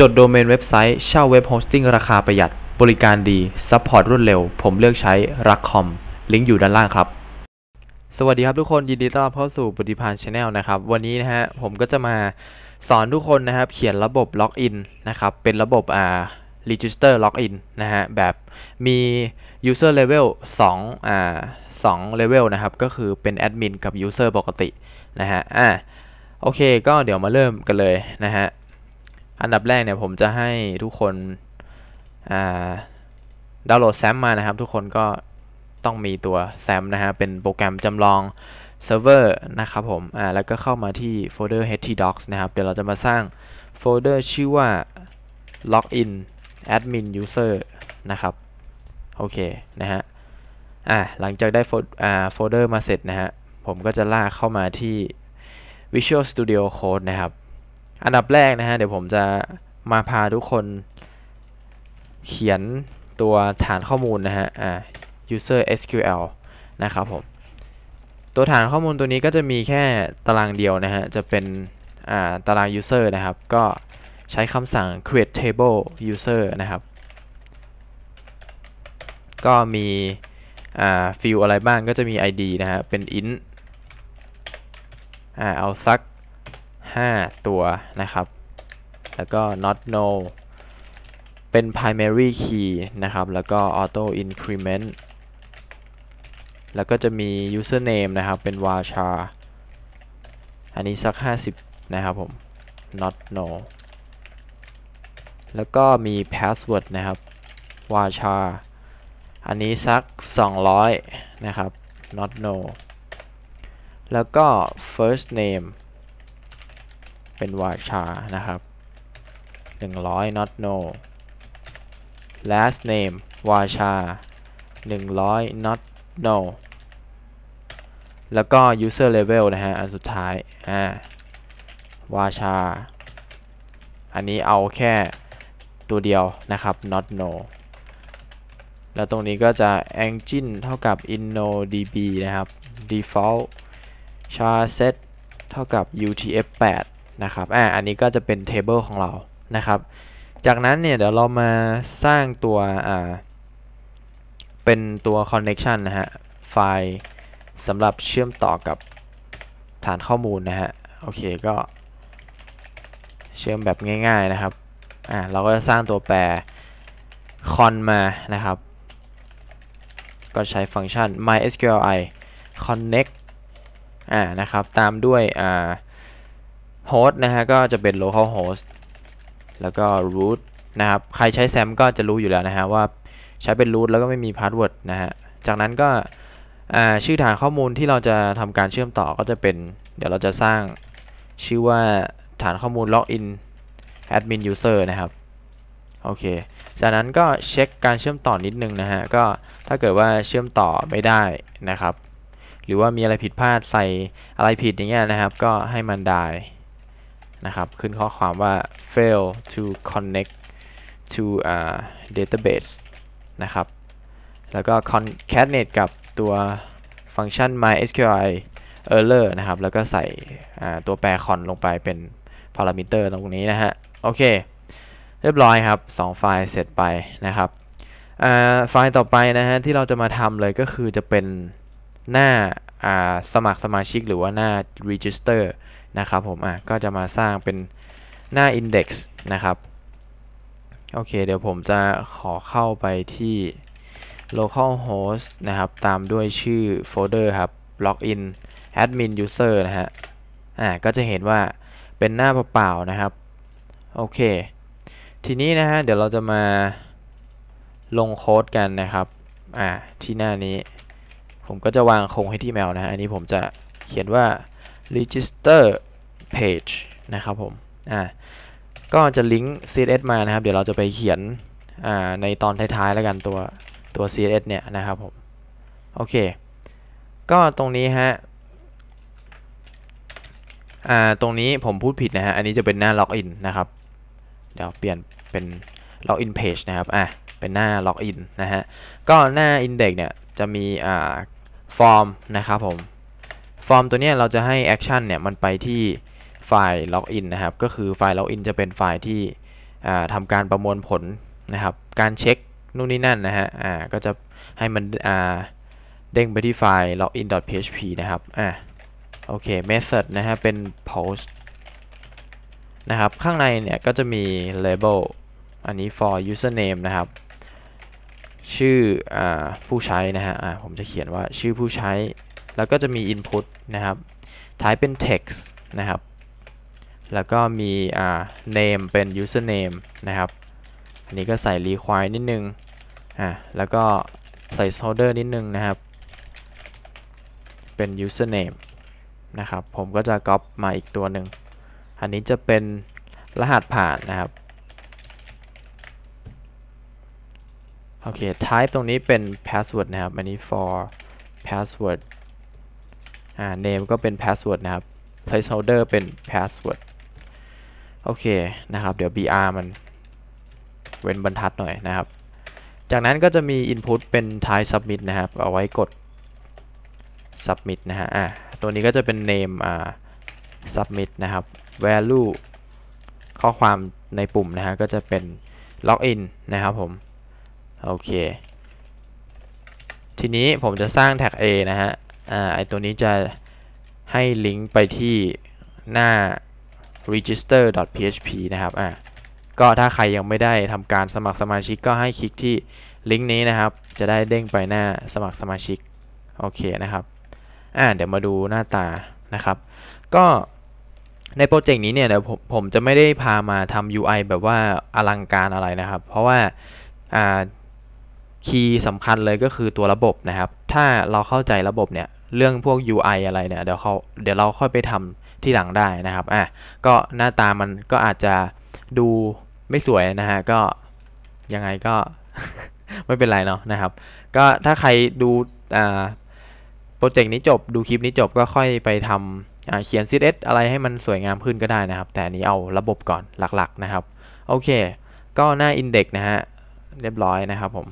จดโดเมนเว็บไซต์ เช่าเว็บโฮสติ้งราคาประหยัด บริการดี support รวดเร็ว ผมเลือกใช้ Ruk-Com ลิงก์อยู่ด้านล่างครับ สวัสดีครับทุกคน ยินดีต้อนรับเข้าสู่ปฏิพาน channel นะครับ วันนี้นะฮะ ผมก็จะมาสอนทุกคนนะครับ เขียนระบบ login นะครับ เป็นระบบอ่า register login นะฮะ แบบมี user level 2อ่า2 level นะครับ ก็คือเป็นแอดมินกับ user ปกตินะฮะ อ่าโอเค ก็เดี๋ยวมาเริ่มกันเลยนะฮะ อันดับแรกเนี่ยผมจะให้ทุกคนดาวน์โหลด XAMPP มานะครับ ทุกคนก็ต้องมีตัว XAMPP นะฮะเป็นโปรแกรมจำลองเซิร์ฟเวอร์นะครับผมอ่าแล้วก็เข้ามาที่โฟลเดอร์ htdocs นะครับ เดี๋ยวเราจะมาสร้างโฟลเดอร์ชื่อว่า login admin user นะครับ โอเค นะฮะอ่าหลังจากได้โฟอ่าโฟลเดอร์มาเสร็จนะฮะ ผมก็จะลากเข้ามาที่ Visual Studio Code นะครับ อันดับแรกนะฮะเดี๋ยวผมจะมาพาทุกคนเขียนตัวฐานข้อมูลนะฮะอ่า user SQL นะครับผม ตัวฐานข้อมูลตัวนี้ก็จะมีแค่ตารางเดียวนะฮะ จะเป็นอ่าตาราง user นะครับ ก็ใช้คำสั่ง create table user นะครับ ก็มีอ่าฟิลอะไรบ้างก็จะมี id นะฮะ เป็น int อ่าเอาสัก 5 ตัวนะครับ แล้วก็ not no เป็น primary key นะครับ แล้วก็ auto increment แล้วก็จะมี username นะครับ เป็น varchar อันนี้สัก 50 นะครับผม not no แล้วก็มี password นะครับ varchar อันนี้สัก 200 นะครับ not no แล้วก็ first name เป็นวาชานะครับ 100 not no last name วาชา 100 not no แล้วก็ user level นะฮะ อันสุดท้าย อ่า วาชา อันนี้เอาแค่ตัวเดียวนะครับ not no แล้วตรงนี้ก็จะ engine เท่ากับ innodb นะครับ default char set เท่ากับ utf8 นะครับอ่าอันนี้ก็จะเป็น table ของเรานะครับ จากนั้นเนี่ยเดี๋ยวเรามาสร้างตัวอ่าเป็นตัว connection นะฮะ ไฟล์สำหรับเชื่อมต่อกับฐานข้อมูลนะฮะ โอเคก็เชื่อมแบบง่ายๆนะครับ อ่าเราก็จะสร้างตัวแปร con มานะครับ ก็ใช้ฟังก์ชัน mysqli connect อ่านะครับ ตามด้วยอ่า host นะฮะก็จะเป็น local host แล้วก็ root นะครับ ใครใช้แซมก็จะรู้อยู่แล้วนะฮะว่าใช้เป็น root แล้วก็ไม่มี password นะฮะ จากนั้นก็ชื่อฐานข้อมูลที่เราจะทำการเชื่อมต่อก็จะเป็น เดี๋ยวเราจะสร้างชื่อว่าฐานข้อมูล login admin user นะครับ โอเค จากนั้นก็เช็คการเชื่อมต่อนิดนึงนะฮะ ก็ถ้าเกิดว่าเชื่อมต่อไม่ได้นะครับ หรือว่ามีอะไรผิดพลาดใส่อะไรผิดอย่างเงี้ยนะครับ ก็ให้มันได้ นะครับ ขึ้นข้อความว่า fail to connect to uh, database นะครับ แล้วก็ concatenate กับตัวฟังก์ชัน mysqli error นะครับ แล้วก็ใส่ตัวแปร con ลงไปเป็น parameter ตรงนี้นะฮะ โอเค เรียบร้อยครับ 2 ไฟล์เสร็จไปนะครับไฟล์ต่อไปนะฮะ ที่เราจะมาทำเลยก็คือจะเป็นหน้าสมัครสมาชิกหรือว่าหน้า register นะครับผมอะก็จะมาสร้างเป็นหน้า index นะครับโอเคเดี๋ยวผมจะขอเข้าไปที่ local host นะครับ ตามด้วยชื่อโฟลเดอร์ครับ login admin user นะฮะอ่าก็จะเห็นว่าเป็นหน้าเปล่าๆนะครับ โอเค ทีนี้นะฮะเดี๋ยวเราจะมาลงโค้ดกันนะครับอ่าที่หน้านี้ ผมก็จะวางคงให้ที่แมวนะฮะอันนี้ผมจะเขียนว่า register page นะครับผม อ่า ก็จะลิงก์ css มานะครับ เดี๋ยวเราจะไปเขียน อ่า ในตอนท้ายๆ แล้วกันตัวตัว css เนี่ยนะครับผม โอเค ก็ตรงนี้ฮะ อ่า ตรงนี้ผมพูดผิดนะฮะ อันนี้จะเป็นหน้า login นะครับ เดี๋ยวเปลี่ยนเป็น login page นะครับ อะ เป็นหน้า login นะฮะ ก็หน้า index เนี่ยจะมี อ่า ฟอร์มนะครับผม ฟอร์มตัวนี้เราจะให้ action เนี่ยมันไปที่ไฟล์ login นะครับ ก็คือไฟล์ login จะเป็นไฟล์ที่อ่าทำการประมวลผลนะครับ การเช็คนู่นนี่นั่นนะฮะอ่าก็จะให้มันอ่าเด้งไปที่ไฟล์ login.php นะครับอ่าโอเค method นะฮะเป็น post นะครับ ข้างในเนี่ยก็จะมี label อันนี้ for username นะครับ ชื่ออผู้ใช้นะฮะผมจะเขียนว่าชื่อผู้ใช้ แล้วก็จะมี input นะครับ type เป็น text นะครับ แล้วก็มี name เป็น username นะครับ อันนี้ก็ใส่ require นิดนึง อ่า แล้วก็ placeholder นิดนึงนะครับ เป็น username นะครับ ผมก็จะ copy มาอีกตัวหนึ่ง อันนี้จะเป็นรหัสผ่านนะครับ โอเค type ตรงนี้เป็น password นะครับ อันนี้ for password อ่า name ก็เป็น password นะครับ placeholder เป็น password โอเคนะครับ เดี๋ยว br มันเว้นบรรทัดหน่อยนะครับ จากนั้นก็จะมี input เป็น type submit นะครับ เอาไว้กด submit นะฮะ อ่า ตัวนี้ก็จะเป็น name อ่า submit นะครับ value ข้อความในปุ่มนะฮะ ก็จะเป็น login นะครับผม โอเค ทีนี้ผมจะสร้างแท็ก A นะฮะ อ่าไอตัวนี้จะให้ลิงก์ไปที่หน้า register.php นะครับอ่าก็ถ้าใครยังไม่ได้ทำการสมัครสมาชิกก็ให้คลิกที่ลิงก์นี้นะครับ จะได้เด้งไปหน้าสมัครสมาชิก โอเคนะครับอ่าเดี๋ยวมาดูหน้าตานะครับ ก็ในโปรเจกต์นี้เนี่ยเดี๋ยวผมผมจะไม่ได้พามาทำ UI แบบว่าอลังการอะไรนะครับ เพราะว่าอ่า คีย์สำคัญเลยก็คือตัวระบบนะครับ ถ้าเราเข้าใจระบบเนี่ย เรื่องพวก UI อะไรเนี่ย เดี๋ยวเขาเดี๋ยวเราค่อยไปทำที่หลังได้นะครับ อะ ก็หน้าตามันก็อาจจะดูไม่สวยนะฮะ ก็ยังไงก็ ไม่เป็นไรเนาะนะครับ ก็ถ้าใครดูอ่าโปรเจกต์นี้จบดูคลิปนี้จบก็ค่อยไปทำเขียน CSS อะไรให้มันสวยงามขึ้นก็ได้นะครับ แต่นนี้เอาระบบก่อนหลักๆนะครับ โอเค ก็หน้า Index นะฮะ เรียบร้อยนะครับผม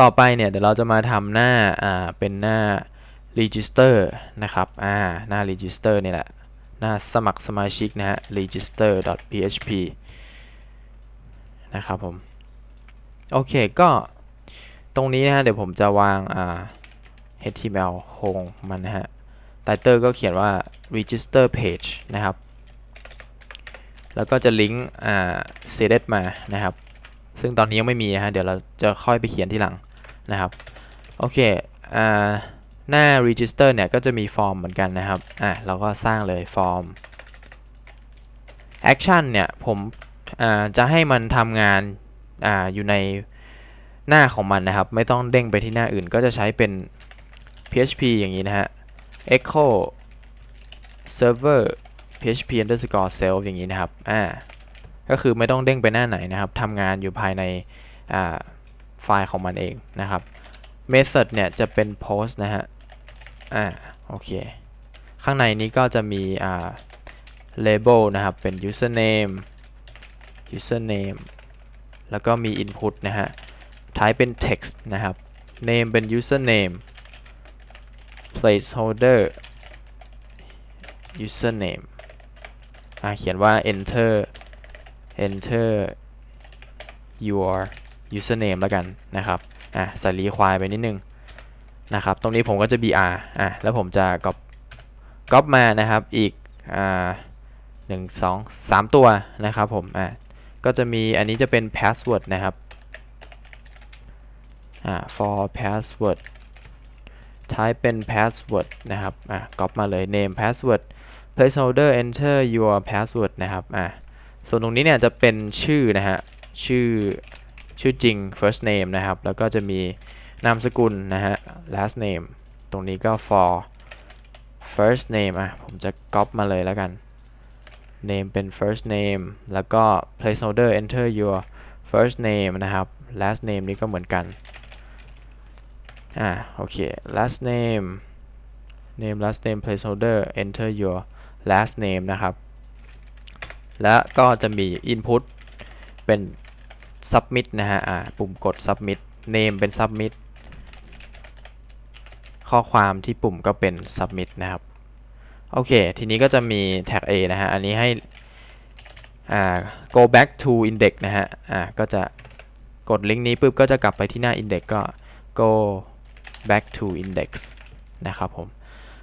ต่อไปเนี่ยเดี๋ยวเราจะมาทำหน้าอ่าเป็นหน้า register นะครับอ่าหน้า register นี่แหละ หน้าสมัครสมาชิกนะฮะ register.php นะครับผม โอเคก็ตรงนี้นะฮะเดี๋ยวผมจะวางอ่า html โครงมันนะฮะ title ก็เขียนว่า register page นะครับ แล้วก็จะลิงก์อ่า css มานะครับ ซึ่งตอนนี้ยังไม่มีนะฮะ เดี๋ยวเราจะค่อยไปเขียนที่หลัง นะครับโอเคอ่าหน้า register เนี่ยก็จะมีฟอร์มเหมือนกันนะครับอะเราก็สร้างเลยฟอร์ม action เนี่ยผมอ่าจะให้มันทำงานอ่าอยู่ในหน้าของมันนะครับ ไม่ต้องเด้งไปที่หน้าอื่นก็จะใช้เป็น php อย่างนี้นะฮะ echo server php underscore self อย่างนี้นะครับ อ่า ก็คือไม่ต้องเด้งไปหน้าไหนนะครับ ทำงานอยู่ภายใน อ่า ไฟล์ของมันเองนะครับ method เนี่ยจะเป็น post นะฮะ อ่า โอเค ข้างในนี้ก็จะมีอ่า label นะครับ เป็น username username แล้วก็มี input นะฮะ type เป็น text นะครับ name เป็น username placeholder username อ่าเขียนว่า enter enter your username แล้วกันนะครับอะใส่ require ไปนิดนึงนะครับตรงนี้ผมก็จะ br อะแล้วผมจะก๊อปก๊อปมานะครับอีกอ่าหนึ่งสองสามตัวนะครับผมอะก็จะมีอันนี้จะเป็น password นะครับอ่า for password type เป็น password นะครับอะก๊อปมาเลย name password placeholder enter your password นะครับอะส่วนตรงนี้เนี่ยจะเป็นชื่อนะฮะชื่อ ชื่อจริง first name นะครับ แล้วก็จะมีนามสกุลนะฮะ last name ตรงนี้ก็ for first name อะ ผมจะก๊อปมาเลยแล้วกัน name เป็น first name แล้วก็ placeholder enter your first name นะครับ last name นี้ก็เหมือนกัน อ่า โอเค last name name last name placeholder enter your last name นะครับ และก็จะมี input เป็น submit นะฮะอ่าปุ่มกด submit name เป็น submit ข้อความที่ปุ่มก็เป็น submit นะครับ โอเค ทีนี้ก็จะมี tag A นะฮะ อันนี้ให้อ่า go back to index นะฮะ อ่า ก็จะกดลิงก์นี้ปุ๊บก็จะกลับไปที่หน้า index ก็ go back to index นะครับผม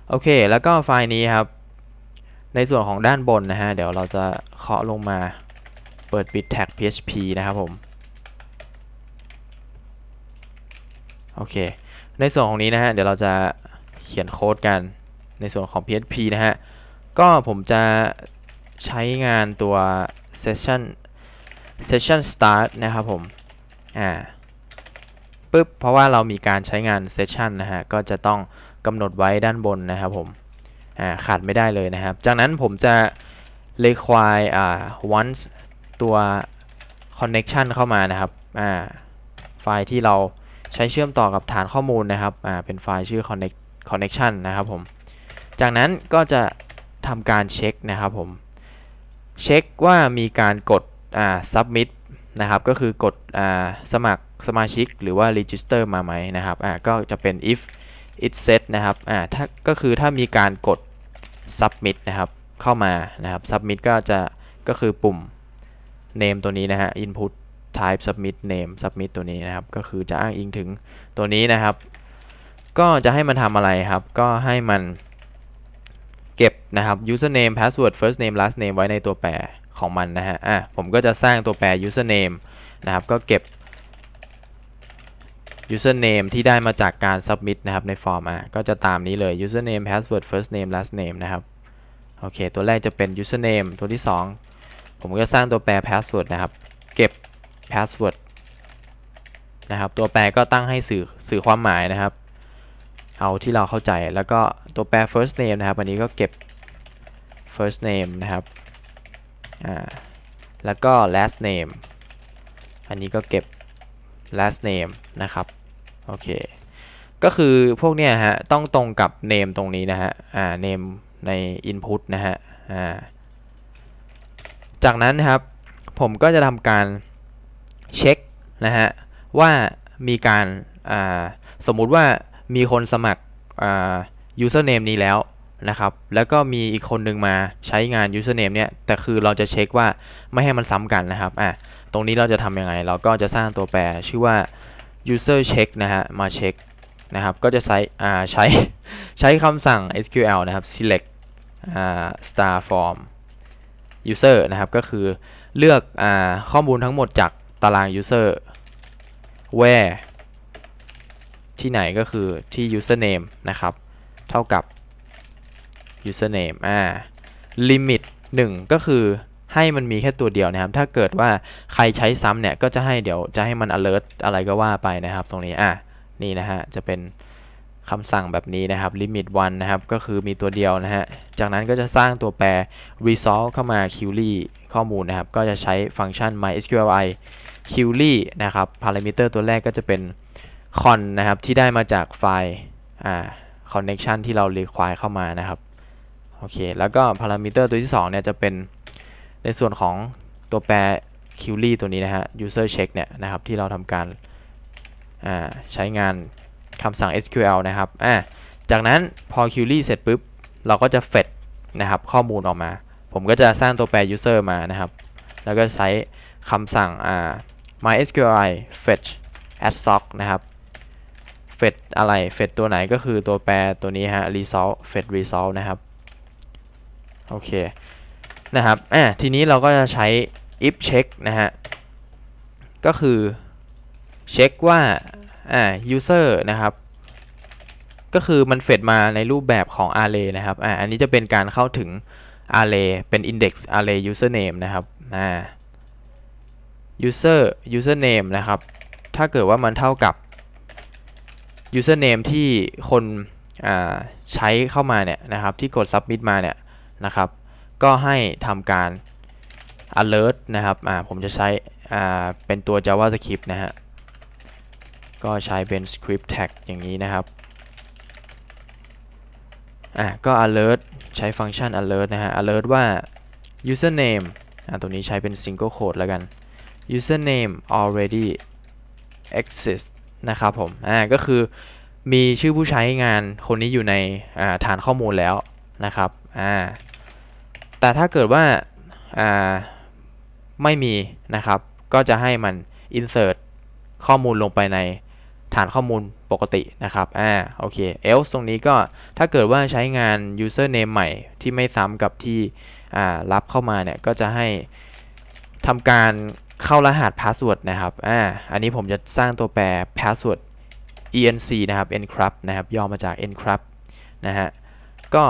โอเค แล้วก็ไฟล์นี้ครับ ในส่วนของด้านบนนะฮะ เดี๋ยวเราจะเคาะลงมาเปิดปิด tag php นะครับผม โอเค ในส่วนของนี้นะฮะ เดี๋ยวเราจะเขียนโค้ดกันในส่วนของ PHP นะฮะ ก็ผมจะใช้งานตัว session session start นะครับผม อ่าปึ๊บ เพราะว่าเรามีการใช้งาน session นะฮะ ก็จะต้องกำหนดไว้ด้านบนนะครับผม อ่า ขาดไม่ได้เลยนะครับ จากนั้นผมจะ require อ่า once ตัว connection เข้ามานะครับ อ่า ไฟล์ที่เรา ใช้เชื่อมต่อกับฐานข้อมูลนะครับอ่าเป็นไฟล์ชื่อ connect connection นะครับผมจากนั้นก็จะทำการเช็คนะครับผมเช็คว่ามีการกดอ่า submit นะครับก็คือกดอ่าสมัครสมาชิกหรือว่า register มาไหมนะครับอ่าก็จะเป็น if it set นะครับอ่าถ้าก็คือถ้ามีการกด submit นะครับเข้ามานะครับ submit ก็จะก็คือปุ่ม name ตัวนี้นะฮะ input type submit name submit ตัวนี้นะครับ ก็คือจะอ้างอิงถึงตัวนี้นะครับ ก็จะให้มันทำอะไรครับ ก็ให้มันเก็บนะครับ username password first name last name ไว้ในตัวแปรของมันนะฮะ อะ ผมก็จะสร้างตัวแปร username นะครับ ก็เก็บ username ที่ได้มาจากการ submit นะครับในฟอร์มอะ ก็จะตามนี้เลย username password first name last name นะครับ โอเค ตัวแรกจะเป็น username ตัวที่ 2 ผมก็สร้างตัวแปร password นะครับ เก็บ password นะครับ ตัวแปรก็ตั้งให้สื่อสื่อความหมายนะครับ เอาที่เราเข้าใจแล้วก็ตัวแปร first name นะครับ อันนี้ก็เก็บ first name นะครับอ่าแล้วก็ last name อันนี้ก็เก็บ last name นะครับ โอเค ก็คือพวกเนี้ยฮะ ต้องตรงกับ name ตรงนี้นะฮะ อ่า name ใน input นะฮะ อ่า จากนั้นนะครับ ผมก็จะทำการ เช็คนะฮะว่ามีการาสมมุติว่ามีคนสมัครอ่า username นี้แล้วนะครับ แล้วก็มีอีกคนหนึ่งมาใช้งาน username เนี่ย แต่คือเราจะเช็คว่าไม่ให้มันซ้ำกันนะครับ อะ ตรงนี้เราจะทำยังไง เราก็จะสร้างตัวแปรชื่อว่า user check นะฮะ มาเช็คนะครับ ก็จะใช้ใช้ใช้คำสั่ง SQL นะครับ select star from user นะครับ ก็คือเลือกอข้อมูลทั้งหมดจาก ตาราง user where ที่ไหนก็คือที่ username นะครับ เท่ากับ username อ่า limit 1 ก็คือให้มันมีแค่ตัวเดียวนะครับ ถ้าเกิดว่าใครใช้ซ้ำเนี่ย ก็จะให้เดี๋ยวจะให้มัน alert อะไรก็ว่าไปนะครับ ตรงนี้ อะ นี่นะฮะ จะเป็นคำสั่งแบบนี้นะครับ limit 1นะครับ ก็คือมีตัวเดียวนะฮะ จากนั้นก็จะสร้างตัวแปร resolve เข้ามา query ข้อมูลนะครับ ก็จะใช้ฟังก์ชัน mysqli query นะครับ parameter ตัวแรกก็จะเป็น con นะครับที่ได้มาจากไฟล์อ่า connection ที่เรา require เข้ามานะครับโอเคแล้วก็ parameter ตัวที่2เนี่ยจะเป็นในส่วนของตัวแปร query ตัวนี้นะฮะ user check เนี่ยนะครับที่เราทำการอ่าใช้งานคำสั่ง SQL นะครับอ่าจากนั้นพอ query เสร็จปุ๊บ เราก็จะ fetch นะครับข้อมูลออกมา ผมก็จะสร้างตัวแปร user มานะครับ แล้วก็ใช้คำสั่ง mysqli fetch add sock นะครับ fetch อะไร fetch ตัวไหนก็คือตัวแปรตัวนี้ฮะ result fetch result นะครับโอเคนะครับอะทีนี้เราก็จะใช้ if check นะฮะก็คือเช็คว่าอ่า user นะครับ ก็คือมันเฟดมาในรูปแบบของ array นะครับอ่าอันนี้จะเป็นการเข้าถึง array เป็น index array username นะครับอ่า user username นะครับ ถ้าเกิดว่ามันเท่ากับ username ที่คนใช้เข้ามาเนี่ยนะครับ ที่กด submit มาเนี่ยนะครับ ก็ให้ทำการ alert นะครับผมจะใช้เป็นตัว JavaScript นะฮะ ก็ใช้เป็น script tag อย่างนี้นะครับอ่าก็ alert ใช้ฟังก์ชัน alert นะฮะ alert ว่า username อ่าตัวนี้ใช้เป็น single quote แล้วกัน username already exists นะครับผม อ่า ก็คือมีชื่อผู้ใช้งานคนนี้อยู่ในฐานข้อมูลแล้วนะครับ อ่า แต่ถ้าเกิดว่า อ่า ไม่มีนะครับ ก็จะให้มัน insert ข้อมูลลงไปในฐานข้อมูลปกตินะครับ อ่า โอเค else ตรงนี้ก็ถ้าเกิดว่าใช้งาน username ใหม่ที่ไม่ซ้ำกับที่ อ่า รับเข้ามาเนี่ย ก็จะให้ทำการ เข้ารหัส password นะครับ อ่า อันนี้ผมจะสร้างตัวแปร password enc นะครับ encrypt นะครับ ย่อมาจาก encrypt นะฮะ ก็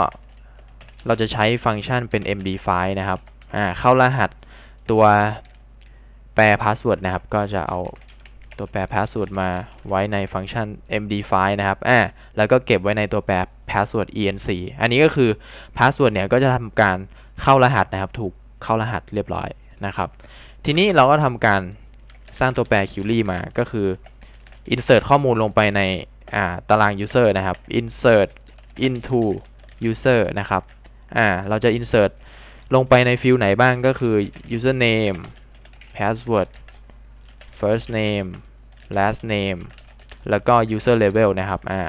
เราจะใช้ฟังก์ชันเป็น md5 นะครับ อ่า เข้ารหัสตัวแปร password นะครับ ก็จะเอาตัวแปร password มาไว้ในฟังก์ชัน md5 นะครับ อ่า แล้วก็เก็บไว้ในตัวแปร password enc อันนี้ก็คือ password เนี่ย ก็จะทำการเข้ารหัสนะครับ ถูกเข้ารหัสเรียบร้อยนะครับ ทีนี้เราก็ทำการสร้างตัวแปร query มาก็คือ insert ข้อมูลลงไปในตาราง user นะครับ insert into user นะครับอ่าเราจะ insert ลงไปในฟิลไหนบ้างก็คือ username password first name last name แล้วก็ user level นะครับอ่า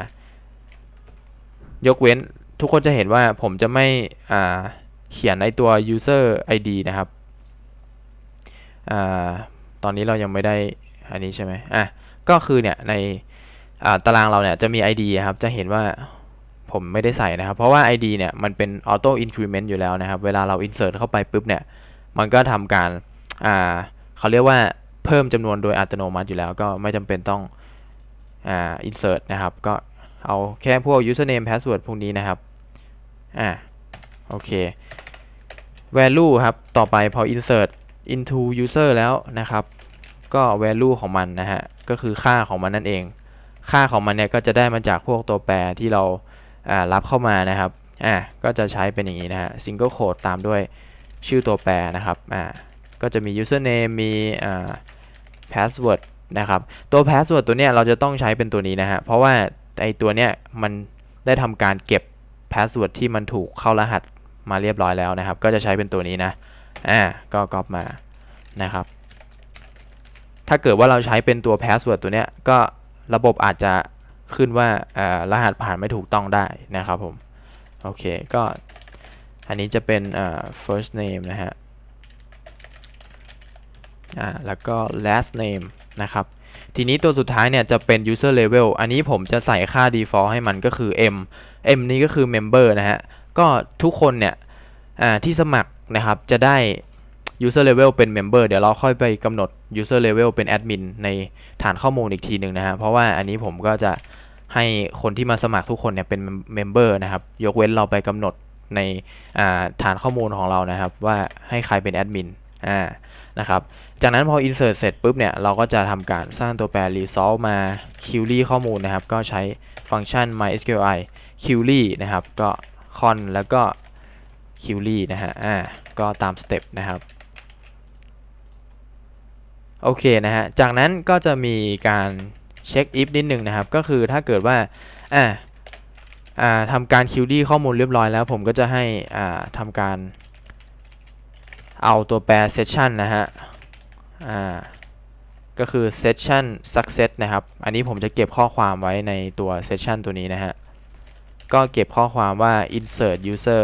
ยกเว้นทุกคนจะเห็นว่าผมจะไม่อ่าเขียนในตัว user id นะครับ อ่าตอนนี้เรายังไม่ได้อันนี้ใช่ไหมอะก็คือเนี่ยในตารางเราเนี่ยจะมี ID ครับจะเห็นว่าผมไม่ได้ใส่นะครับ เพราะว่า ID เนี่ยมันเป็น auto increment อยู่แล้วนะครับ เวลาเรา insert เข้าไปปุ๊บเนี่ย มันก็ทำการอ่าเขาเรียกว่าเพิ่มจำนวนโดยอัตโนมัติอยู่แล้ว ก็ไม่จำเป็นต้องอ่า insert นะครับ ก็เอาแค่พวก username password พวกนี้นะครับอ่าโอเค value ครับ ต่อไปพอ insert into user แล้วนะครับ ก็ value ของมันนะฮะ ก็คือค่าของมันนั่นเอง ค่าของมันเนี่ยก็จะได้มาจากพวกตัวแปรที่เรารับเข้ามานะครับ อ่า ก็จะใช้เป็นอย่างนี้นะฮะ single quote ตามด้วยชื่อตัวแปรนะครับ อ่า ก็จะมี username มี อ่า password นะครับ ตัว password ตัวเนี้ยเราจะต้องใช้เป็นตัวนี้นะฮะ เพราะว่าไอตัวเนี้ยมันได้ทำการเก็บ password ที่มันถูกเข้ารหัสมาเรียบร้อยแล้วนะครับ ก็จะใช้เป็นตัวนี้นะ อ่าก็ก๊อปมานะครับ ถ้าเกิดว่าเราใช้เป็นตัว password ตัวเนี้ยก็ระบบอาจจะขึ้นว่ารหัสผ่านไม่ถูกต้องได้นะครับผมโอเคก็อันนี้จะเป็น first name นะฮะอ่าแล้วก็ last name นะครับ ทีนี้ตัวสุดท้ายเนี่ยจะเป็น user level อันนี้ผมจะใส่ค่า default ให้มันก็คือ m m นี้ก็คือ member นะฮะ ก็ทุกคนเนี่ยที่สมัคร นะครับ จะได้ user level เป็น member เดี๋ยวเราค่อยไปกำหนด user level เป็น admin ในฐานข้อมูลอีกทีหนึ่งนะฮะ เพราะว่าอันนี้ผมก็จะให้คนที่มาสมัครทุกคนเนี่ยเป็น member นะครับ ยกเว้นเราไปกำหนดในฐานข้อมูลของเรานะครับ ว่าให้ใครเป็น admin อ่านะครับ จากนั้นพอ insert เสร็จปุ๊บเนี่ย เราก็จะทำการสร้างตัวแปร resolve มา query ข้อมูลนะครับ ก็ใช้ฟังก์ชัน mysqli query นะครับ ก็ con แล้วก็ query นะฮะอ่าก็ตามสเต็ปนะครับโอเคนะฮะจากนั้นก็จะมีการเช็ค if นิดนึงนะครับ ก็คือถ้าเกิดว่าอ่าอ่าทำการ query ข้อมูลเรียบร้อยแล้ว ผมก็จะให้อ่าทำการเอาตัวแปร session นะฮะ อ่า ก็คือ session success นะครับ อันนี้ผมจะเก็บข้อความไว้ในตัว session ตัวนี้นะฮะ ก็เก็บข้อความว่า insert user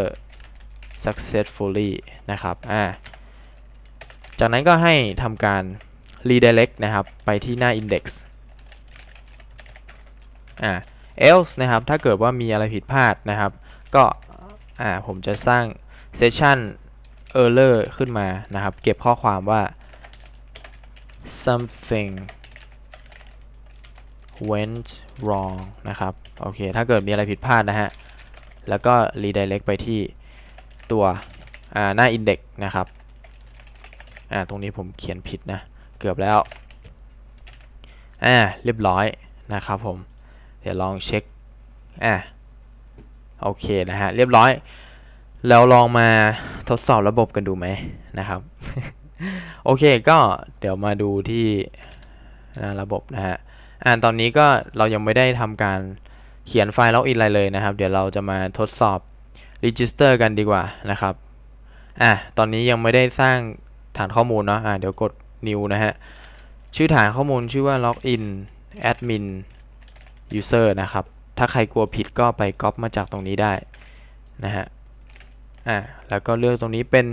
successfully นะครับอ่าจากนั้นก็ให้ทำการ redirect นะครับ ไปที่หน้า index อ่า else นะครับ ถ้าเกิดว่ามีอะไรผิดพลาดนะครับ ก็อ่าผมจะสร้าง session error ขึ้นมานะครับ เก็บข้อความว่า something went wrong นะครับ โอเค ถ้าเกิดมีอะไรผิดพลาดนะฮะ แล้วก็ redirect ไปที่ ตัวหน้า index นะครับตรงนี้ผมเขียนผิดนะ เกือบแล้วอ่าเรียบร้อยนะครับผม เดี๋ยวลองเช็คอ่าโอเคนะฮะเรียบร้อย แล้วลองมาทดสอบระบบกันดูไหมนะครับ โอเคก็เดี๋ยวมาดูที่ระบบนะฮะอ่าตอนนี้ก็เรายังไม่ได้ทำการเขียนไฟล์ล็อกอินอะไรเลยนะครับ เดี๋ยวเราจะมาทดสอบ register กันดีกว่านะครับอะตอนนี้ยังไม่ได้สร้างฐานข้อมูลเนาะอะเดี๋ยวกด new นะฮะ ชื่อฐานข้อมูลชื่อว่า login admin user นะครับ ถ้าใครกลัวผิดก็ไปก๊อปมาจากตรงนี้ได้นะฮะอะแล้วก็เลือกตรงนี้เป็น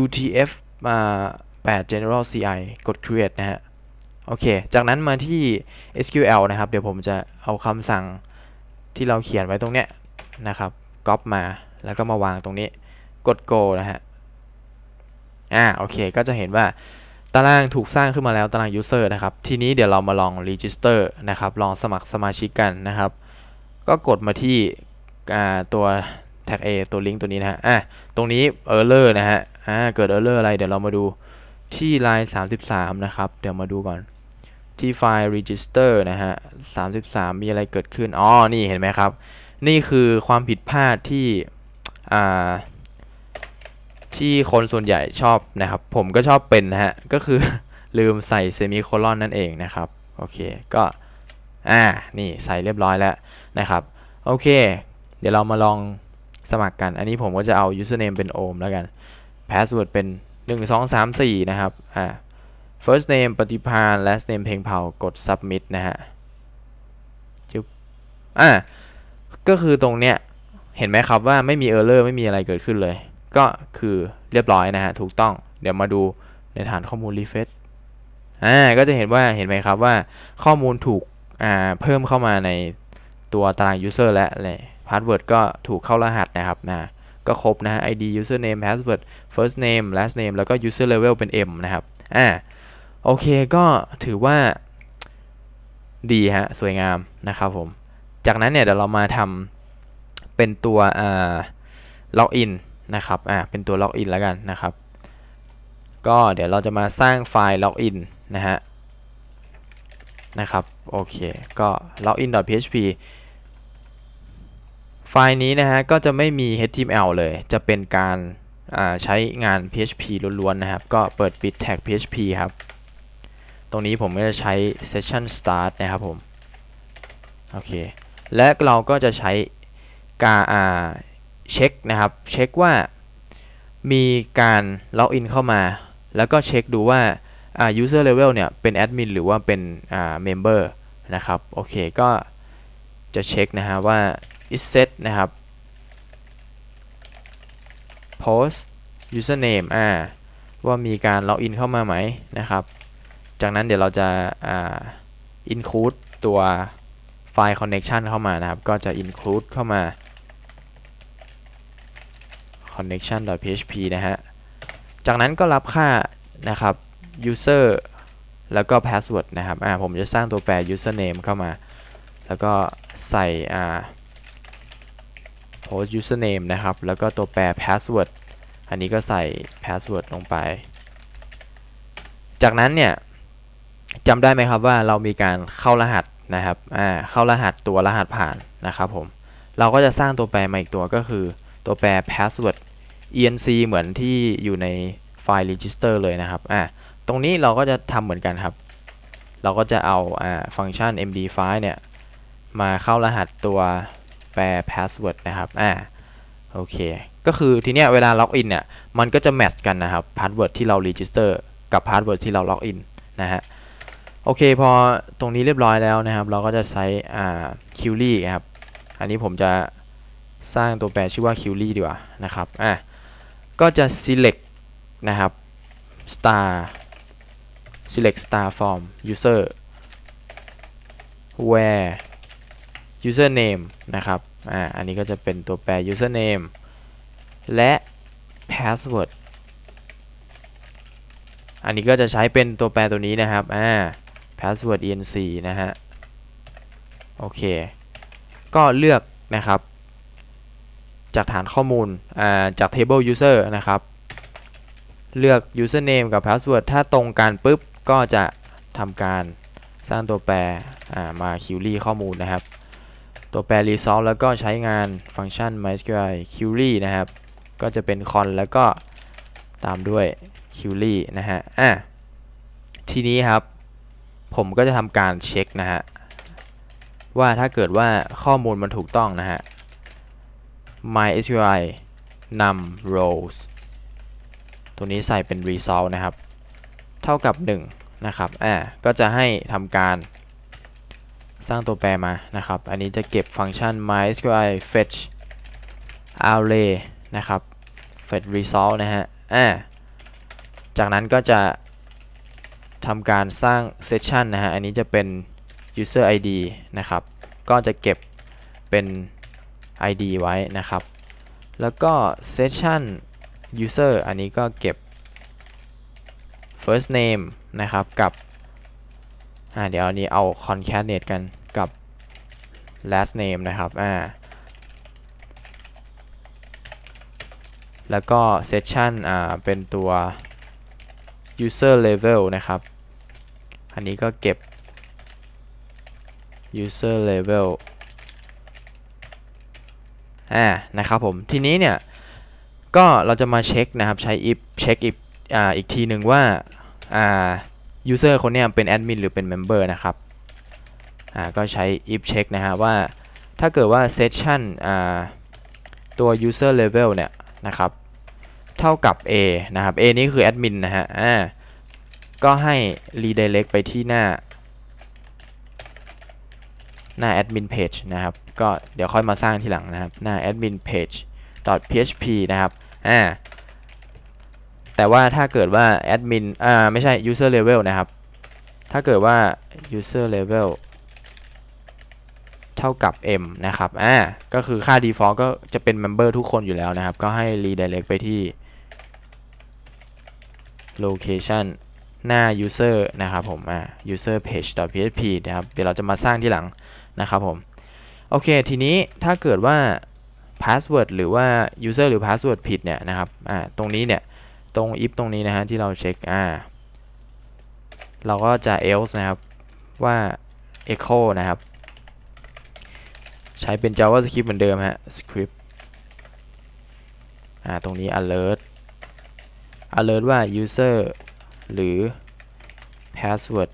UTF อ่า8 general ci กด create นะฮะ โอเค จากนั้นมาที่ SQL นะครับ เดี๋ยวผมจะเอาคำสั่งที่เราเขียนไว้ตรงเนี้ยนะครับ ก๊อปมาแล้วก็มาวางตรงนี้กด go นะฮะอ่าโอเคก็จะเห็นว่าตารางถูกสร้างขึ้นมาแล้วตาราง user นะครับ ทีนี้เดี๋ยวเรามาลอง register นะครับ ลองสมัครสมาชิกกันนะครับ ก็กดมาที่ตัว tag A ตัว link ตัวนี้นะฮะอะตรงนี้ error นะฮะอ่าเกิด error อะไร เดี๋ยวเรามาดูที่ line 33 นะครับ เดี๋ยวมาดูก่อน ที่ไฟล์ register นะฮะ33 มีอะไรเกิดขึ้น อ๋อ นี่เห็นไหมครับ นี่คือความผิดพลาดที่ ที่คนส่วนใหญ่ชอบนะครับ ผมก็ชอบเป็นนะฮะ ก็คือลืมใส่เซมิโคลอนนั่นเองนะครับ โอเค ก็ อ่า นี่ใส่เรียบร้อยแล้วนะครับ โอเค เดี๋ยวเรามาลองสมัครกัน อันนี้ผมก็จะเอา username เป็นโอมแล้วกัน password เป็น 1 2 3 4 นะครับ อ่า first name ปฏิพาน last name เพลงเผากด submit นะฮะจุ๊บอ่า ก็คือตรงเนี้ย เห็นไหมครับว่าไม่มี error ไม่มีอะไรเกิดขึ้นเลย ก็คือเรียบร้อยนะฮะถูกต้องเดี๋ยวมาดูในฐานข้อมูล refresh อ่าก็จะเห็นว่าเห็นไหมครับว่าข้อมูลถูกอ่าเพิ่มเข้ามาในตัวตาราง user และเลย password ก็ถูกเข้ารหัสนะครับนะก็ครบนะ id username password first name last name แล้วก็ user level เป็น m นะครับอ่าโอเคก็ถือว่าดีฮะ สวยงามนะครับผม จากนั้นเนี่ยเดี๋ยวเรามาทำ เป็นตัวอ่าlogin นะครับอ่าเป็นตัว login แล้วกันนะครับ ก็เดี๋ยวเราจะมาสร้างไฟล์ login นะฮะนะครับโอเคก็ login.php ไฟล์นี้นะฮะก็จะไม่มี HTML เลย จะเป็นการใช้งาน PHP ล้วนๆนะครับ ก็เปิดปิด tag PHP ครับ ตรงนี้ผมก็จะใช้ session start นะครับผม โอเค และเราก็จะใช้ การเช็คนะครับเช็คว่ามีการ login เข้ามา แล้วก็เช็คดูว่า user level เนี่ยเป็นแอดมินหรือว่าเป็น member นะครับโอเคก็จะเช็คนะฮะว่า isset นะครับ post username อ่าว่ามีการ login เข้ามาไหมนะครับ จากนั้นเดี๋ยวเราจะอ่า include ตัวไฟล์ connection เข้ามานะครับ ก็จะ include เข้ามา connection.php นะฮะ จากนั้นก็รับค่านะครับ user แล้วก็ password นะครับอ่าผมจะสร้างตัวแปร username เข้ามา แล้วก็ใส่อ่า post username นะครับ แล้วก็ตัวแปร password อันนี้ก็ใส่ password ลงไป จากนั้นเนี่ยจำได้ไหมครับว่าเรามีการเข้ารหัสนะครับอ่าเข้ารหัสตัวรหัสผ่านนะครับผม เราก็จะสร้างตัวแปรมาอีกตัวก็คือตัวแปร password enc เหมือนที่อยู่ในไฟล์ register เลยนะครับอ่าตรงนี้เราก็จะทำเหมือนกันครับ เราก็จะเอาอ่าฟังก์ชัน md5 เนี่ยมาเข้ารหัสตัวแปร password นะครับอ่าโอเค ก็คือทีเนี้ยเวลา login เนี่ยมันก็จะ match กันนะครับ password ที่เรา register กับ password ที่เรา login นะฮะโอเคพอตรงนี้เรียบร้อยแล้วนะครับ เราก็จะใช้อ่า query ครับ อันนี้ผมจะสร้างตัวแปรชื่อว่า query ดีกว่านะครับอะ ก็จะ select นะครับ star select star from user where username นะครับ อ่า อันนี้ก็จะเป็นตัวแปร username และ password อันนี้ก็จะใช้เป็นตัวแปรตัวนี้นะครับ อ่า password enc นะฮะ โอเค ก็เลือกนะครับ จากฐานข้อมูลาจาก table user นะครับ เลือก username กับ password ถ้าตรงกันปุ๊บ ก็จะทำการสร้างตัวแปรอ่ามา query ข้อมูลนะครับ ตัวแปร resolve แล้วก็ใช้งานฟังก์ชัน mysql query นะครับ ก็จะเป็น con แล้วก็ตามด้วย query นะฮะอะทีนี้ครับ ผมก็จะทำการเช็คนะฮะว่าถ้าเกิดว่าข้อมูลมันถูกต้องนะฮะ mysql num rows ตัวนี้ใส่เป็น result นะครับ เท่ากับ 1 นะครับ อ่า ก็จะให้ทำการสร้างตัวแปรมานะครับ อันนี้จะเก็บฟังก์ชัน mysql fetch array นะครับ fetch result นะฮะ อ่า จากนั้นก็จะทำการสร้างเซสชันนะฮะ อันนี้จะเป็น user ID นะครับ ก็จะเก็บเป็น ID ไว้นะครับ แล้วก็ session user อันนี้ก็เก็บ first name นะครับกับอ่าเดี๋ยวอันนี้เอา concatenate กันกับ last name นะครับอ่าแล้วก็ session อ่าเป็นตัว user level นะครับ อันนี้ก็เก็บ user level อ่านะครับผมทีนี้เนี่ยก็เราจะมาเช็คนะครับใช้ if เช็คอีกอ่าอีกทีหนึ่งว่าอ่า user คนเนี้ยเป็นแอดมินหรือเป็น member นะครับอ่าก็ใช้ if เช็คนะฮะว่าถ้าเกิดว่า session อ่าตัว user level เนี่ยนะครับเท่ากับ A นะครับ A นี่คือแอดมินนะฮะอ่าก็ให้ redirect ไปที่หน้า หน้า admin page นะครับ ก็เดี๋ยวค่อยมาสร้างทีหลังนะครับ หน้า admin page php นะครับ อ่า แต่ว่าถ้าเกิดว่า admin อ่า ไม่ใช่ user level นะครับ ถ้าเกิดว่า user level เท่ากับ m นะครับ อ่า ก็คือค่า default ก็จะเป็น member ทุกคนอยู่แล้วนะครับ ก็ให้ redirect ไปที่ location หน้า user นะครับผม อ่า user page php นะครับ เดี๋ยวเราจะมาสร้างที่หลัง นะครับผม โอเค ทีนี้ถ้าเกิดว่า password หรือว่า user หรือ password ผิดเนี่ยนะครับ อ่า ตรงนี้เนี่ย ตรง if ตรงนี้นะฮะที่เราเช็ค อ่า เราก็จะ else นะครับ ว่า echo นะครับ ใช้เป็น javascript เหมือนเดิมฮะ script อ่า ตรงนี้ alert alert ว่า user หรือ password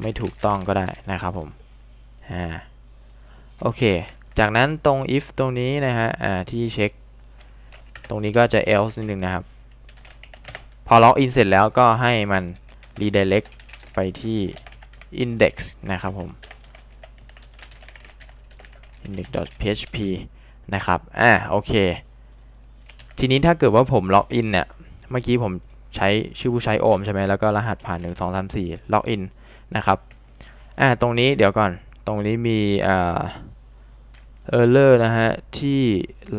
ไม่ถูกต้องก็ได้นะครับผม อ่าโอเค จากนั้นตรง if ตรงนี้นะฮะอ่าที่เช็ค ตรงนี้ก็จะ else นิดนึงนะครับ พอ login เสร็จแล้วก็ให้มัน redirect ไปที่ index นะครับผม index.php นะครับ อ่า โอเค ทีนี้ถ้าเกิดว่าผม login เนี่ย เมื่อกี้ผมใช้ชื่อผู้ใช้โอมใช่ไหมแล้วก็รหัสผ่าน 1 2 3 4 login นะครับ อ่า ตรงนี้เดี๋ยวก่อน ตรงนี้มีอ่า error นะฮะ ที่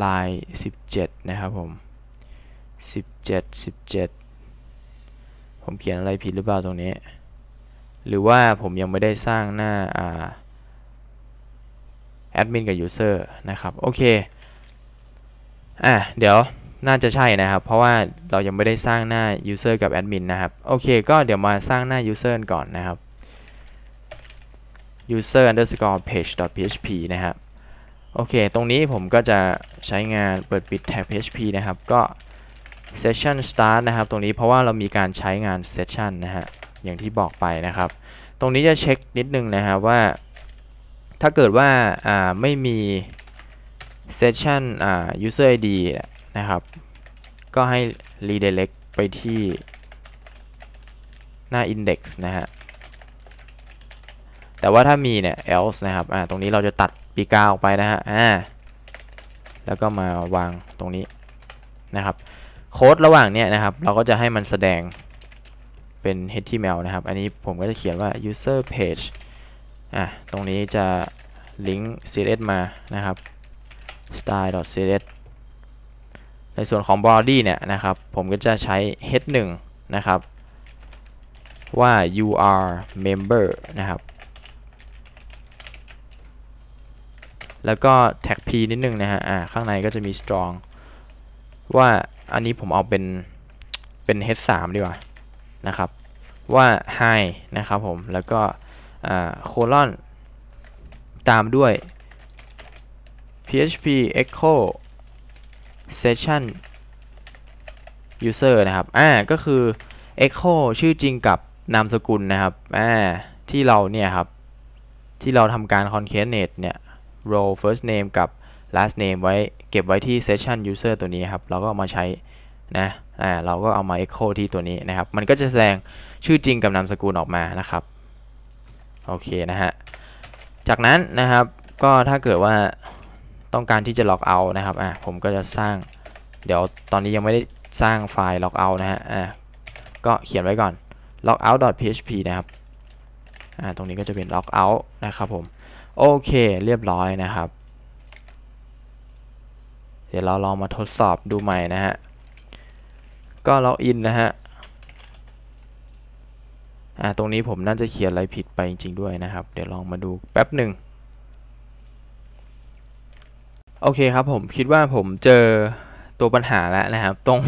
line 17 นะครับผม 17 17 ผมเขียนอะไรผิดหรือเปล่าตรงนี้ หรือว่าผมยังไม่ได้สร้างหน้าอ่าแอดมินกับ user นะครับ โอเค อะ เดี๋ยวน่าจะใช่นะครับ เพราะว่าเรายังไม่ได้สร้างหน้า user กับ admin นะครับ โอเค ก็เดี๋ยวมาสร้างหน้า user ก่อนนะครับ user underscore page php นะครับโอเค ตรงนี้ผมก็จะใช้งานเปิดปิด tag php นะครับ ก็ session start นะครับ ตรงนี้เพราะว่าเรามีการใช้งาน session นะฮะ อย่างที่บอกไปนะครับ ตรงนี้จะเช็คนิดนึงนะครับว่า ถ้าเกิดว่าอ่าไม่มี session อ่า user id นะครับ ก็ให้ redirect ไปที่หน้า index นะฮะ แต่ว่าถ้ามีเนี่ย else นะครับอ่าตรงนี้เราจะตัดปีกาออกไปนะฮะอ่าแล้วก็มาวางตรงนี้นะครับโค้ดระหว่างเนี้ยนะครับ เราก็จะให้มันแสดงเป็น HTML นะครับ อันนี้ผมก็จะเขียนว่า user page อะตรงนี้จะลิงก์ css มานะครับ style.css ในส่วนของ body เนี่ยนะครับ ผมก็จะใช้ h1 นะครับ ว่า you are member นะครับ แล้วก็ tag p นิดนึงนะฮะอ่าข้างในก็จะมี strong ว่าอันนี้ผมเอาเป็นเป็น h3 ดีกว่านะครับ ว่า high นะครับผม แล้วก็อ่า colon ตามด้วย php echo session user นะครับ อ่า ก็คือ echo ชื่อจริงกับนามสกุลนะครับ อ่า ที่เราเนี่ยครับ ที่เราทำการ concatenate เนี่ย row first name กับ last name ไว้เก็บไว้ที่ session user ตัวนี้ครับ เราก็เอามาใช้นะอ่าเราก็เอามา echo ที่ตัวนี้นะครับ มันก็จะแสดงชื่อจริงกับนามสกุลออกมานะครับ โอเคนะฮะ จากนั้นนะครับก็ถ้าเกิดว่าต้องการที่จะล็อกเอานะครับ อะผมก็จะสร้าง เดี๋ยวตอนนี้ยังไม่ได้สร้างไฟล์ logout นะฮะ อ่าก็เขียนไว้ก่อน logout.php นะครับ อ่า ตรงนี้ก็จะเป็น logout นะครับผม โอเคเรียบร้อยนะครับ เดี๋ยวเราลองมาทดสอบดูใหม่นะฮะ ก็ล็อกอินนะฮะ อ่าตรงนี้ผมน่าจะเขียนอะไรผิดไปจริง ๆ ด้วยนะครับ เดี๋ยวลองมาดูแป๊บหนึ่งโอเคครับผมคิดว่าผมเจอตัวปัญหาแล้วนะครับตรง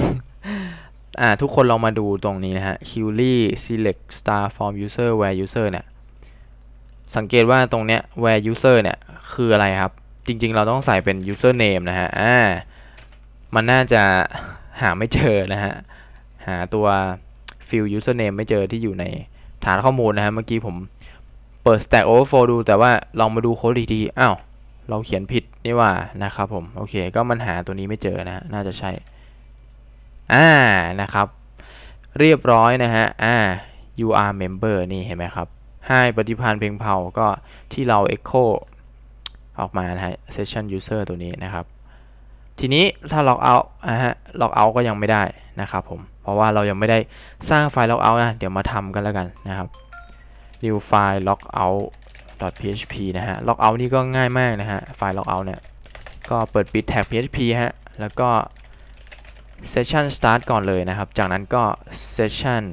อ่าทุกคนลองมาดูตรงนี้นะฮะ query select star from user where user เนี่ย สังเกตว่าตรงเนี้ย where user เนี่ยคืออะไรครับ จริงๆ เราต้องใส่เป็น username นะฮะอ่ามันน่าจะหาไม่เจอนะฮะ หาตัว field username ไม่เจอที่อยู่ในฐานข้อมูลนะฮะ เมื่อกี้ผมเปิด stack overflow ดู แต่ว่าลองมาดูโค้ดอีกทีอ้าวเราเขียนผิดนี่ว่านะครับผม โอเค ก็มันหาตัวนี้ไม่เจอนะฮะ น่าจะใช่ อ่า นะครับ เรียบร้อยนะฮะ อ่า you are member นี่เห็นไหมครับ ให้ปฏิพันธ์เพียงเผาก็ที่เรา echo ออกมานะฮะ session user ตัวนี้นะครับ ทีนี้ถ้า log out นะฮะ log out ก็ยังไม่ได้นะครับผม เพราะว่าเรายังไม่ได้สร้างไฟล์ log out นะ เดี๋ยวมาทำกันแล้วกันนะครับ new file log out .php นะฮะ log out นี่ก็ง่ายมากนะฮะ ไฟล์ log out เนี่ย ก็เปิดปิดแท็ก php ฮะ แล้วก็ session start ก่อนเลยนะครับ จากนั้นก็ session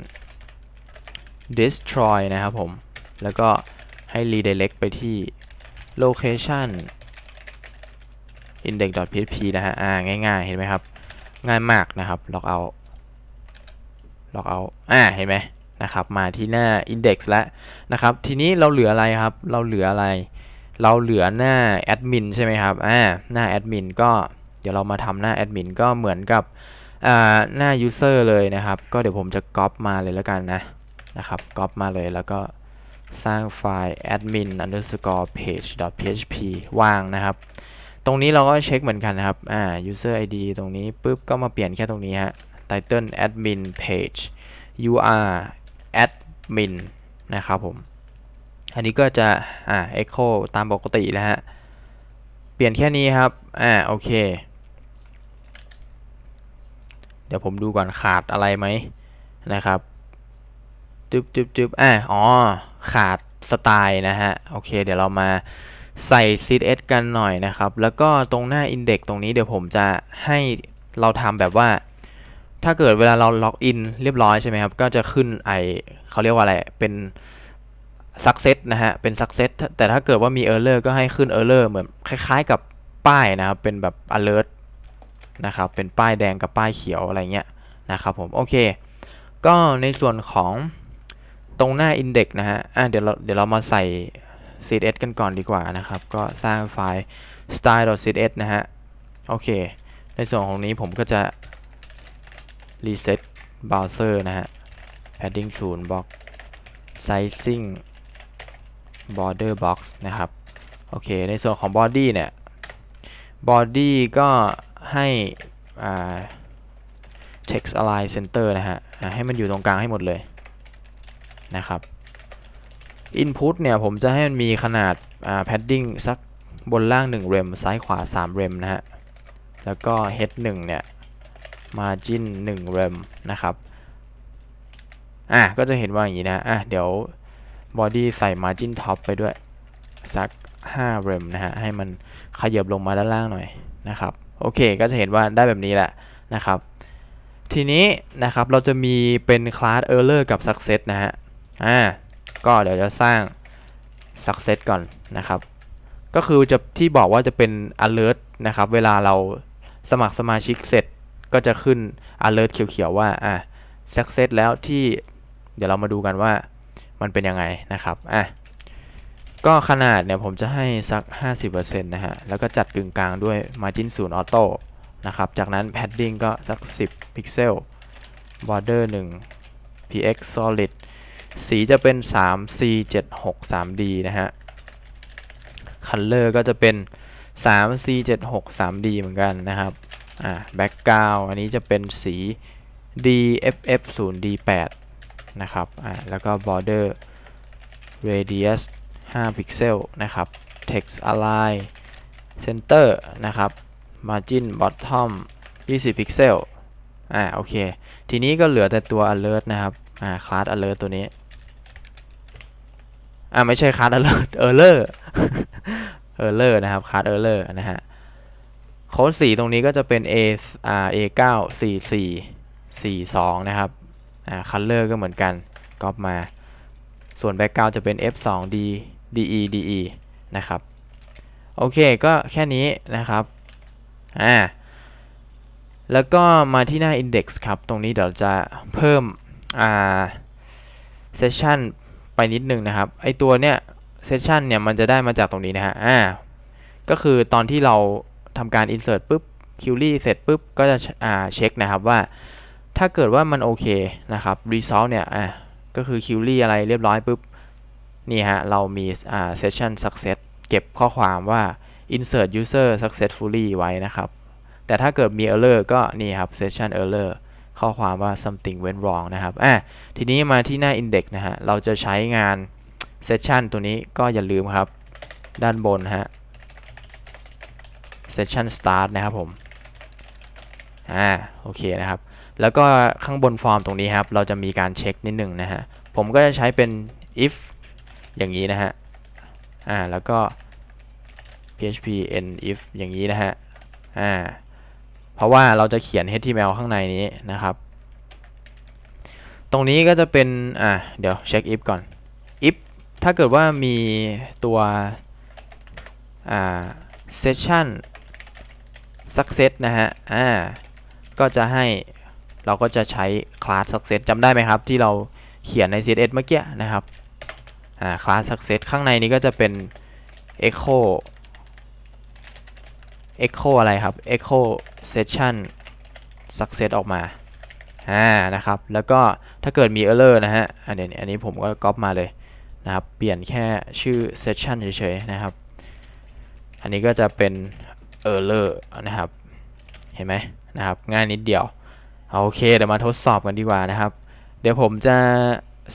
destroy นะครับผม แล้วก็ให้ redirect ไปที่ location index.php นะฮะ อ่า ง่ายๆ เห็นไหมครับ ง่ายมากนะครับ log out log out อ่า เห็นไหมนะครับ มาที่หน้า index แล้วนะครับ ทีนี้เราเหลืออะไรครับ เราเหลืออะไร เราเหลือหน้า admin ใช่ไหมครับ อ่า หน้า admin ก็ เดี๋ยวเรามาทำหน้า admin ก็เหมือนกับ อ่า หน้า user เลยนะครับ ก็เดี๋ยวผมจะ copy มาเลยแล้วกันนะ นะครับ copy มาเลยแล้วก็ สร้างไฟล์ admin underscore page php วางนะครับ ตรงนี้เราก็เช็คเหมือนกันนะครับ อ่า user id ตรงนี้ปุ๊บก็มาเปลี่ยนแค่ตรงนี้ฮะ title admin page u r admin นะครับผม อันนี้ก็จะ อ่า echo ตามปกตินะฮะ เปลี่ยนแค่นี้ครับ อ่า โอเค เดี๋ยวผมดูก่อนขาดอะไรไหมนะครับ จึ๊บจึ๊บจึ๊บอ่าอ๋อ ขาดสไตล์นะฮะ โอเค เดี๋ยวเรามาใส่ CSS กันหน่อยนะครับ แล้วก็ตรงหน้า Index ตรงนี้เดี๋ยวผมจะให้เราทำแบบว่า ถ้าเกิดเวลาเราล็อกอินเรียบร้อยใช่ไหมครับ ก็จะขึ้นไอเขาเรียกว่าอะไร เป็น success นะฮะ เป็น success แต่ถ้าเกิดว่ามี error ก็ให้ขึ้น error เหมือนคล้ายๆกับป้ายนะครับ เป็นแบบ alert นะครับ เป็นป้ายแดงกับป้ายเขียวอะไรเงี้ยนะครับผม โอเค ก็ในส่วนของ ตรงหน้า index นะฮะอะเดี๋ยวเราเดี๋ยวเรามาใส่ css กันก่อนดีกว่านะครับ ก็สร้างไฟล์ style.css นะฮะ โอเค ในส่วนของนี้ผมก็จะ reset browser นะฮะ padding 0 box sizing border box นะครับ โอเค ในส่วนของ body เนี่ย body ก็ให้อ่า text align center นะฮะ ให้มันอยู่ตรงกลางให้หมดเลย นะครับ input เนี่ยผมจะให้มันมีขนาด padding สักบนล่าง1 rem ซ้ายขวา3 rem นะฮะ แล้วก็ head 1เนี่ย margin 1 rem นะครับ อะก็จะเห็นว่าอย่างนี้นะ อะเดี๋ยว body ใส่ margin top ไปด้วย สัก5 rem นะฮะ ให้มันขยับลงมาด้านล่างหน่อยนะครับ โอเค ก็จะเห็นว่าได้แบบนี้แหละนะครับ ทีนี้นะครับเราจะมีเป็นคลาส error กับ success นะฮะ อ่าก็เดี๋ยวจะสร้าง success ก่อนนะครับ ก็คือจะที่บอกว่าจะเป็น alert นะครับ เวลาเราสมัครสมาชิกเสร็จก็จะขึ้น alert เขียวๆว่าอ่า success แล้วที่เดี๋ยวเรามาดูกันว่ามันเป็นยังไงนะครับอะก็ขนาดเนี่ยผมจะให้สัก 50%นะฮะ แล้วก็จัดกึ่งกลางด้วย margin 0 auto นะครับ จากนั้น padding ก็สัก 10 พิกเซล border 1 px solid สีจะเป็น 3 c 7 6 3 d นะฮะ color ก็จะเป็น 3 c 7 6 3 d เหมือนกันนะครับอ่า background อันนี้จะเป็นสี dff 0 d 8 นะครับอ่าแล้วก็ border radius 5 พิกเซลนะครับ text align center นะครับ margin bottom 20 พิกเซลอ่าโอเค ทีนี้ก็เหลือแต่ตัว alert นะครับ อ่า class alert ตัวนี้ อ่าไม่ใช่ class alert error error นะครับ class error นะฮะโค้ดสีตรงนี้ก็จะเป็น a อ่า a 9 4 4 4 2นะครับอ่า color ก็เหมือนกันก๊อปมา ส่วน background จะเป็น f 2 d de de นะครับ โอเคก็แค่นี้นะครับอ่าแล้วก็มาที่หน้า index ครับ ตรงนี้เดี๋ยวจะเพิ่มอ่า session ไปนิดนึงนะครับไอตัวเนี้ย session เนี่ยมันจะได้มาจากตรงนี้นะฮะอ่าก็คือตอนที่เราทำการ insert ปุ๊บ query เสร็จปุ๊บก็จะอ่าเช็คนะครับว่า ถ้าเกิดว่ามันโอเคนะครับ result เนี่ยอ่าก็คือ query อะไรเรียบร้อยปุ๊บนี่ฮะเรามีอ่า session success เก็บข้อความว่า insert user successfully ไว้นะครับ แต่ถ้าเกิดมี error ก็นี่ครับ session error ข้อความว่า something went wrong นะครับอะทีนี้มาที่หน้า index นะฮะ เราจะใช้งาน session ตัวนี้ก็อย่าลืมครับ ด้านบนฮะ session start นะครับผมอ่าโอเคนะครับ แล้วก็ข้างบนฟอร์มตรงนี้ครับ เราจะมีการเช็คนิดหนึ่งนะฮะ ผมก็จะใช้เป็น if อย่างนี้นะฮะอ่าแล้วก็ php n if อย่างนี้นะฮะอ่า ราะว่าเราจะเขียน html ข้างในนี้นะครับ ตรงนี้ก็จะเป็น อ่าเดี๋ยวเช็ค if ก่อน if ถ้าเกิดว่ามีตัว อ่า session success นะฮะ อ่า ก็จะให้เราก็จะใช้ class success จำได้ไหมครับ ที่เราเขียนใน css เมื่อกี้นะครับ อ่า class success ข้างในนี้ก็จะเป็น echo echo อะไรครับ echo session success ออกมาอ่านะครับ แล้วก็ถ้าเกิดมี error นะฮะ อันนี้อันนี้ผมก็ก๊อปมาเลยนะครับ เปลี่ยนแค่ชื่อ session เฉยๆนะครับ อันนี้ก็จะเป็น error นะครับ เห็นไหมนะครับ ง่ายนิดเดียวโอเค เดี๋ยวมาทดสอบกันดีกว่านะครับ เดี๋ยวผมจะ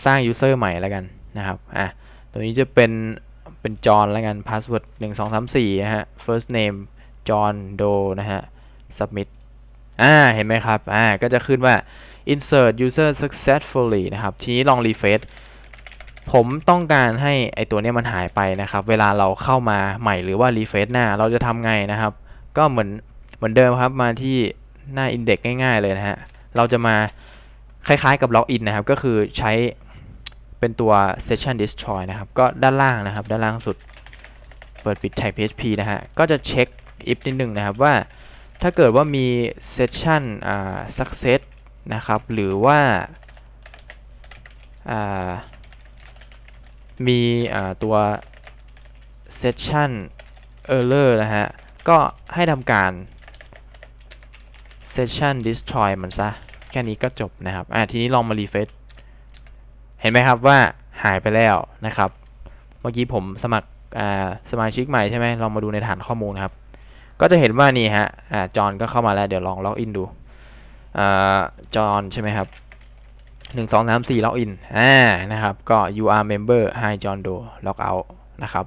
สร้าง user ใหม่แล้วกันนะครับ อะ ตัวนี้จะเป็น เป็นจอห์นแล้วกัน password 1 2 3 4นะฮะ first name John Doe นะฮะ submit อ่า เห็นไหมครับ อ่า ก็จะขึ้นว่า insert user successfully นะครับ ทีนี้ลอง refresh ผมต้องการให้ไอตัวนี้มันหายไปนะครับ เวลาเราเข้ามาใหม่หรือว่า refresh หน้า เราจะทำไงนะครับ ก็เหมือนเหมือนเดิมครับ มาที่หน้า index ง่ายๆเลยนะฮะ เราจะมาคล้ายๆกับ login นะครับ ก็คือใช้เป็นตัว session destroy นะครับ ก็ด้านล่างนะครับ ด้านล่างสุด เปิดปิด type php นะฮะ ก็จะเช็ค if นิดหนึ่งนะครับว่าถ้าเกิดว่ามี session อ่า success นะครับ หรือว่าอ่ามีอ่าตัว session error นะฮะ ก็ให้ทำการ session destroy มันซะ แค่นี้ก็จบนะครับ อ่าทีนี้ลองมา refresh เห็นไหมครับว่าหายไปแล้วนะครับ เมื่อกี้ผมสมัครสมาชิกใหม่ใช่ไหมลองมาดูในฐานข้อมูลครับ ก็จะเห็นว่านี่ฮะอ่าจอนก็เข้ามาแล้วเดี๋ยวลองล็อกอินดูอ่าจอนใช่ไหมครับหนึ่งสองสามสี่ล็อกอินอ่านะครับก็ you are member hi John Doe log out นะครับ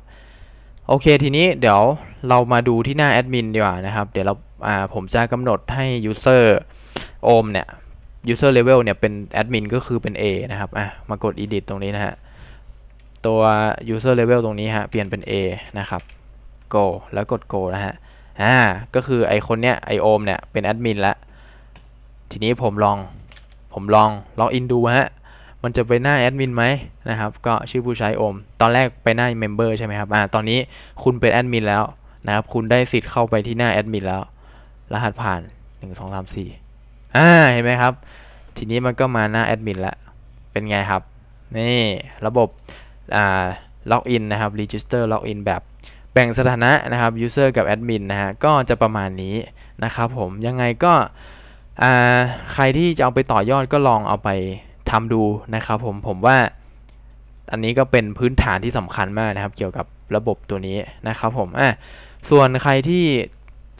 โอเคทีนี้เดี๋ยวเรามาดูที่หน้าแอดมินดีกว่านะครับเดี๋ยวเราอ่าผมจะกำหนดให้ user โอมเนี่ย user level เนี่ยเป็นแอดมินก็คือเป็น A นะครับอะมากด edit ตรงนี้นะฮะตัว user level ตรงนี้ฮะเปลี่ยนเป็น A นะครับ go แล้วกด go นะฮะ อ่าก็คือไอคนเนี้ยไอโอมเนี่ยเป็นแอดมินแล้วทีนี้ผมลองผมลองล็อกอินดูฮะมันจะไปหน้าแอดมินไหมนะครับก็ชื่อผู้ใช้โอม ตอนแรกไปหน้า member ใช่ไหมครับอ่าตอนนี้คุณเป็นแอดมินแล้วนะครับคุณได้สิทธิ์เข้าไปที่หน้าแอดมินแล้ว รหัสผ่าน 1 2 3 4อ่าเห็นไหมครับ ทีนี้มันก็มาหน้าแอดมินแล้วเป็นไงครับ นี่ระบบอ่าล็อกอินนะครับ register login แบบ แบ่งสถานะนะครับ user กับ admin นะฮะก็จะประมาณนี้นะครับผมยังไงก็ใครที่จะเอาไปต่อยอดก็ลองเอาไปทำดูนะครับผมผมว่าอันนี้ก็เป็นพื้นฐานที่สำคัญมากนะครับ เกี่ยวกับระบบตัวนี้นะครับผมอะส่วนใครที่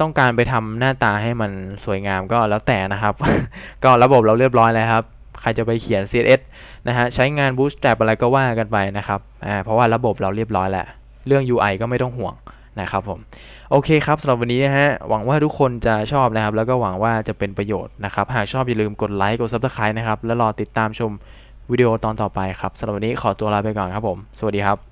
ต้องการไปทำหน้าตาให้มันสวยงามก็แล้วแต่นะครับ ก็ระบบเราเรียบร้อยแล้วครับ ใครจะไปเขียน CSS นะฮะใช้งาน Bootstrap อะไรก็ว่ากันไปนะครับอ่าเพราะว่าระบบเราเรียบร้อยแล้ว เรื่อง UI ก็ไม่ต้องห่วงนะครับผมโอเคครับสำหรับวันนี้นะฮะหวังว่าทุกคนจะชอบนะครับ แล้วก็หวังว่าจะเป็นประโยชน์นะครับ หากชอบอย่าลืมกดไลค์กด Subscribe นะครับ แล้วรอติดตามชมวิดีโอตอนต่อไปครับสำหรับวันนี้ขอตัวลาไปก่อนครับผม สวัสดีครับ